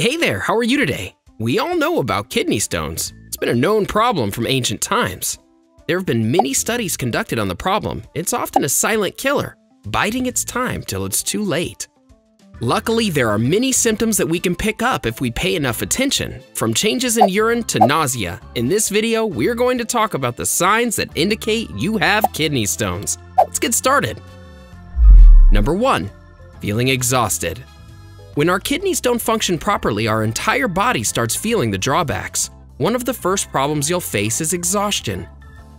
Hey there, how are you today? We all know about kidney stones. It's been a known problem from ancient times. There have been many studies conducted on the problem. It's often a silent killer, biding its time till it's too late. Luckily, there are many symptoms that we can pick up if we pay enough attention, from changes in urine to nausea. In this video, we're going to talk about the signs that indicate you have kidney stones. Let's get started. Number 1. Feeling exhausted. When our kidneys don't function properly, our entire body starts feeling the drawbacks. One of the first problems you'll face is exhaustion.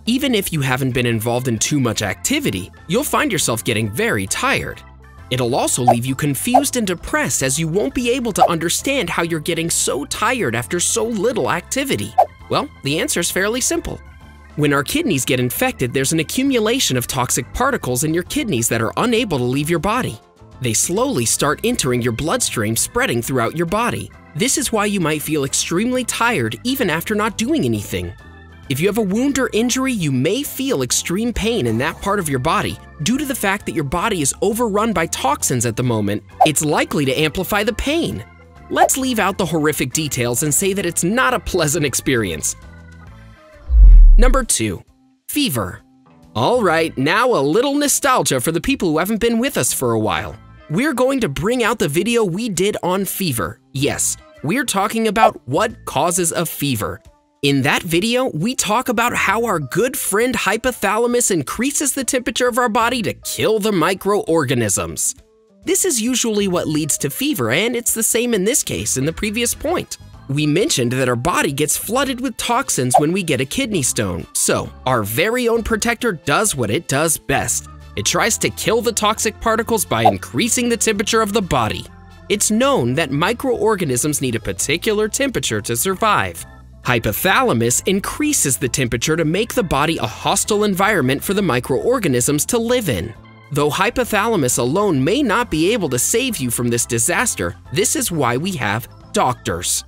Even if you haven't been involved in too much activity, you'll find yourself getting very tired. It'll also leave you confused and depressed as you won't be able to understand how you're getting so tired after so little activity. Well, the answer is fairly simple. When our kidneys get infected, there's an accumulation of toxic particles in your kidneys that are unable to leave your body. They slowly start entering your bloodstream, spreading throughout your body. This is why you might feel extremely tired even after not doing anything. If you have a wound or injury, you may feel extreme pain in that part of your body due to the fact that your body is overrun by toxins at the moment. It's likely to amplify the pain. Let's leave out the horrific details and say that it's not a pleasant experience. Number 2. Fever. Alright, now a little nostalgia for the people who haven't been with us for a while we're going to bring out the video we did on fever. Yes, we're talking about what causes a fever. In that video, we talk about how our good friend hypothalamus increases the temperature of our body to kill the microorganisms. This is usually what leads to fever, and it's the same in this case in the previous point. We mentioned that our body gets flooded with toxins when we get a kidney stone, so our very own protector does what it does best. It tries to kill the toxic particles by increasing the temperature of the body. It's known that microorganisms need a particular temperature to survive. Hypothalamus increases the temperature to make the body a hostile environment for the microorganisms to live in. Though hypothalamus alone may not be able to save you from this disaster, this is why we have doctors.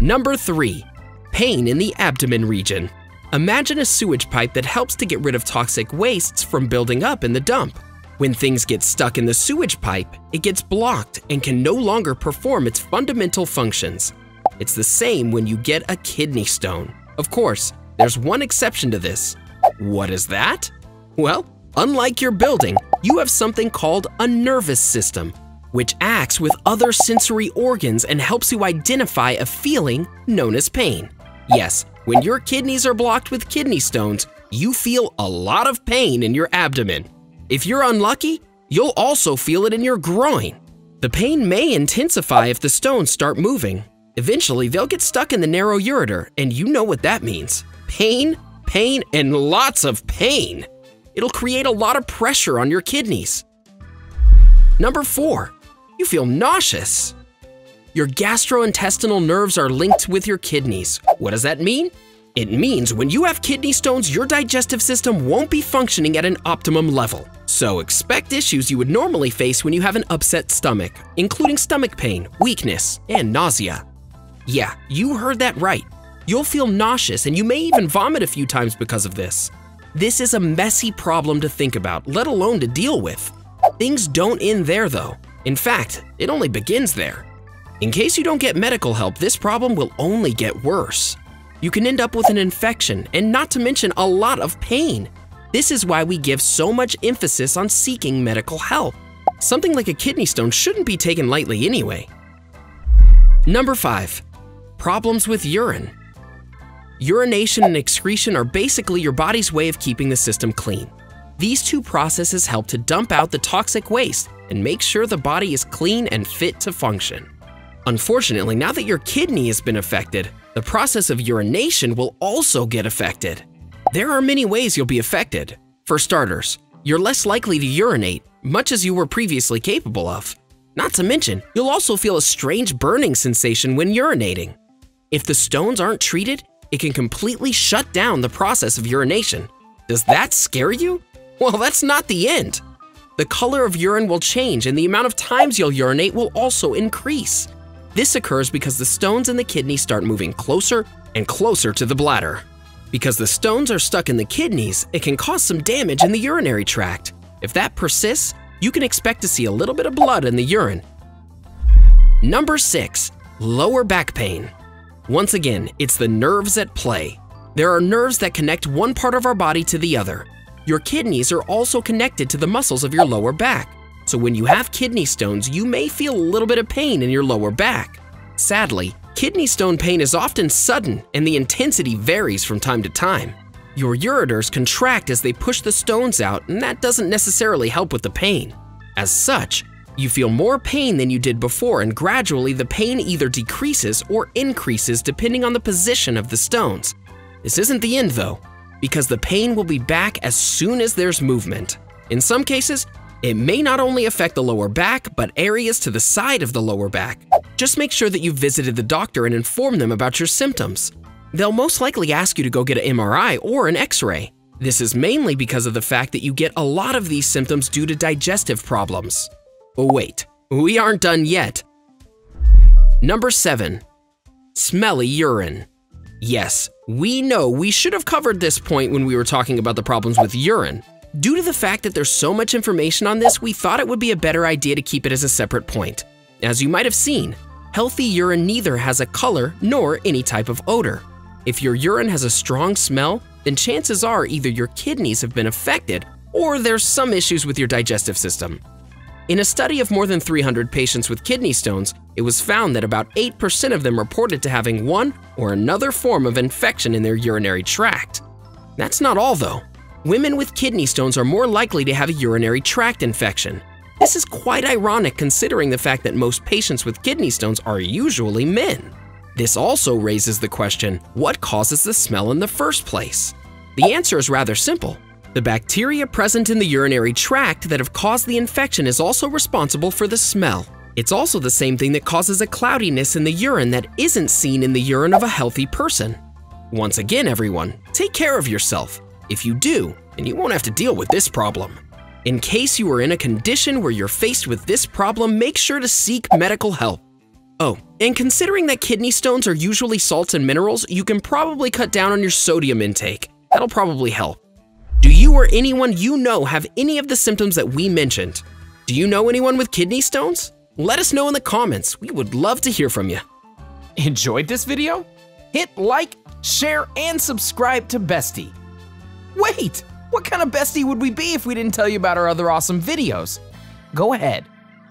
Number 3. Pain in the abdomen region. Imagine a sewage pipe that helps to get rid of toxic wastes from building up in the dump. When things get stuck in the sewage pipe, it gets blocked and can no longer perform its fundamental functions. It's the same when you get a kidney stone. Of course, there's one exception to this. What is that? Well, unlike your building, you have something called a nervous system, which acts with other sensory organs and helps you identify a feeling known as pain. Yes, when your kidneys are blocked with kidney stones, you feel a lot of pain in your abdomen. If you're unlucky, you'll also feel it in your groin. The pain may intensify if the stones start moving. Eventually, they'll get stuck in the narrow ureter, and you know what that means. Pain, pain, and lots of pain. It'll create a lot of pressure on your kidneys. Number 4. You feel nauseous. Your gastrointestinal nerves are linked with your kidneys. What does that mean? It means when you have kidney stones, your digestive system won't be functioning at an optimum level. So expect issues you would normally face when you have an upset stomach, including stomach pain, weakness, and nausea. Yeah, you heard that right. You'll feel nauseous and you may even vomit a few times because of this. This is a messy problem to think about, let alone to deal with. Things don't end there though. In fact, it only begins there. In case you don't get medical help, this problem will only get worse. You can end up with an infection and not to mention a lot of pain. This is why we give so much emphasis on seeking medical help. Something like a kidney stone shouldn't be taken lightly anyway. Number 5. Problems with urine. Urination and excretion are basically your body's way of keeping the system clean. These two processes help to dump out the toxic waste and make sure the body is clean and fit to function. Unfortunately, now that your kidney has been affected, the process of urination will also get affected. There are many ways you'll be affected. For starters, you're less likely to urinate, much as you were previously capable of. Not to mention, you'll also feel a strange burning sensation when urinating. If the stones aren't treated, it can completely shut down the process of urination. Does that scare you? Well, that's not the end. The color of urine will change and the amount of times you'll urinate will also increase. This occurs because the stones in the kidney start moving closer and closer to the bladder. Because the stones are stuck in the kidneys, it can cause some damage in the urinary tract. If that persists, you can expect to see a little bit of blood in the urine. Number 6. Lower back pain. Once again, it's the nerves at play. There are nerves that connect one part of our body to the other. Your kidneys are also connected to the muscles of your lower back. So when you have kidney stones, you may feel a little bit of pain in your lower back. Sadly, kidney stone pain is often sudden and the intensity varies from time to time. Your ureters contract as they push the stones out and that doesn't necessarily help with the pain. As such, you feel more pain than you did before and gradually the pain either decreases or increases depending on the position of the stones. This isn't the end though, because the pain will be back as soon as there's movement. In some cases, it may not only affect the lower back, but areas to the side of the lower back. Just make sure that you've visited the doctor and inform them about your symptoms. They'll most likely ask you to go get an MRI or an x-ray. This is mainly because of the fact that you get a lot of these symptoms due to digestive problems. Oh wait, we aren't done yet. Number 7. Smelly urine. Yes, we know we should have covered this point when we were talking about the problems with urine. Due to the fact that there's so much information on this, we thought it would be a better idea to keep it as a separate point. As you might have seen, healthy urine neither has a color nor any type of odor. If your urine has a strong smell, then chances are either your kidneys have been affected or there's some issues with your digestive system. In a study of more than 300 patients with kidney stones, it was found that about 8% of them reported to having one or another form of infection in their urinary tract. That's not all though. Women with kidney stones are more likely to have a urinary tract infection. This is quite ironic considering the fact that most patients with kidney stones are usually men. This also raises the question, what causes the smell in the first place? The answer is rather simple. The bacteria present in the urinary tract that have caused the infection is also responsible for the smell. It's also the same thing that causes a cloudiness in the urine that isn't seen in the urine of a healthy person. Once again, everyone, take care of yourself. If you do, then you won't have to deal with this problem. In case you are in a condition where you're faced with this problem, make sure to seek medical help. Oh, and considering that kidney stones are usually salts and minerals, you can probably cut down on your sodium intake. That'll probably help. Do you or anyone you know have any of the symptoms that we mentioned? Do you know anyone with kidney stones? Let us know in the comments. We would love to hear from you. Enjoyed this video? Hit like, share, and subscribe to Bestie. Wait, what kind of Bestie would we be if we didn't tell you about our other awesome videos? Go ahead,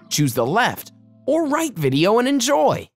choose the left or right video and enjoy.